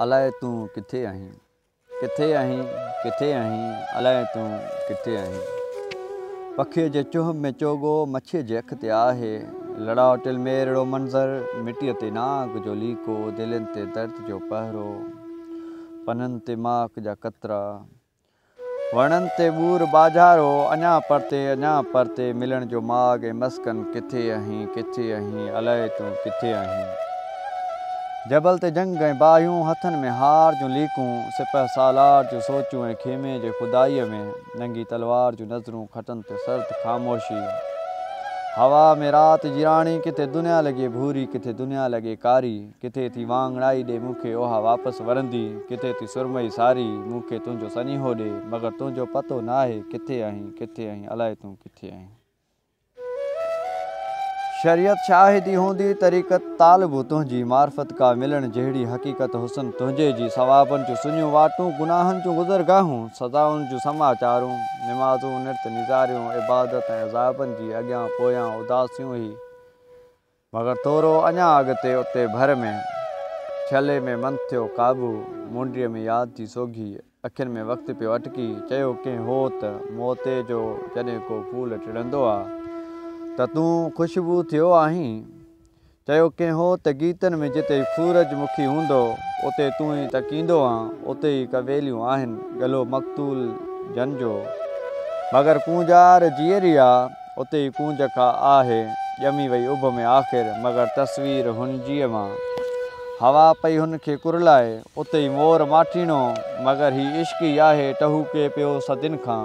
अलाए तूं किथे आहीं किथे आहीं किथे आह अलाए तूं किथे आहीं पखीअ जे चुह में चोगो मच्छीअ जे अख ते आहे लड़ा टिल में अहिड़ो मंज़रु मिटीअ ते नाग जो लीको दिलनि ते दर्द जो पहिरो पननि ते माक जा कतरा वणनि ते बूर बाज़ारो अञा परते अञा परते मिलण जो माग ऐं मस्कन किथे आहीं किथे अलाए तूं किथे आहीं जबल ते जंग ऐं बाहियूं हथनि में हार जूं लीकूं सिपह सालार जूं सोचूं ऐं खेमे जे खुदाईअ में नंगी तलवार जूं नज़रूं खटनि ते सर ख़ामोशी हवा में राति जी राणी किथे दुनिया लॻे भूरी किथे दुनिया लॻे कारी किथे थी वाङणाई ॾे मूंखे उहा वापसि वरंदी किथे थी सुरमई सारी मूंखे तुंहिंजो सनीहो ॾे मगरि तुंहिंजो पतो न आहे किथे आहीं किथे आहीं अलाए तूं किथे आहीं शरीयत शाहिदी हूंदी तरीक़त तालिबु तुंहिंजी मार्फत का मिलण जहिड़ी हक़ीक़त हुसन तुझे जी सवाबनि जो सुञियूं वाटू गुनाहन जो गुज़रगाहूं सज़ाउनि जो समाचारूं निमाज़ूं नित निज़ारियूं इबादत ऐं अज़ाबनि जी अॻियां पोयां उदासियूं ई मगर थोरो अञा अगते उते भर में छले में मन थियो काबू मुंडीअ में याद थी सोघी अखियुनि में वक्त पे अटकी चयो कंहिं हो त मोते जो जॾहिं को फूल टिड़ंदो त तूं ख़ुशबू थियो आहीं चयो कंहिं हो त गीतनि में जिते सूरजमुखी हूंदो उते तूं ई तकींदो आह उते ई कवेलियूं आहिनि गलो मकतूल जन जो मगर कूंजार जीअरी आहे उते ई कूंज खां आहे ॼमी वई उभ में आख़िर मगर तस्वीर हुन जीअ मां हवा पई हुनखे कुरलाए उते ई मोर माठीणो मगर इश्क ई आहे टहूके पियो सदियुनि खां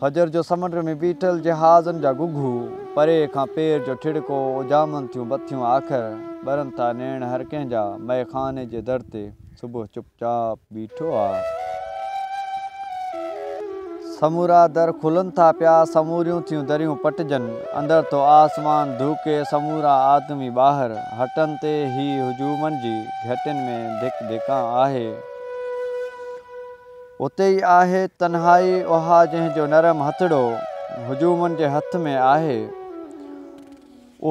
फजर जो समुंड में बीठल जहाज़नि जा गुगू परे खां पेर जो ठिड़को उजामनि थियूं बथियूं आख़िरि ॿरनि था नेण हर कंहिंजा मए खाने जे दर ते सुबुह चुप चाप बीठो आहे समूरा दरु खुलनि था पिया समूरियूं थियूं दरियूं पटजनि अंदरि थो आसमान धुके समूरा आदमी ॿाहिरि हटनि ते ई हुजूमनि जी घटिनि में धिक धिका आहे उते ई आहे तन्हाई उहा जंहिंजो नरम हथड़ो हुजूमनि जे हथ में आहे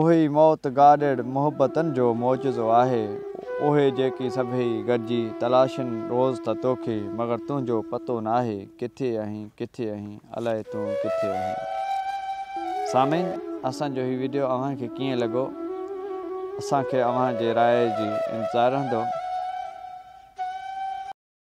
उहे मौत गाॾियल मुहबतनि जो मौजो आहे उहे जेकी सभई गॾिजी तलाशनि रोज़ त तोखे मगर तुंहिंजो पतो न किथे आहीं किथे आहीं अलाए तूं किथे आहीं सामिन असांजो हीउ वीडियो अव्हांखे कीअं लॻो असांखे अव्हां राय जी इंतज़ारु रहंदो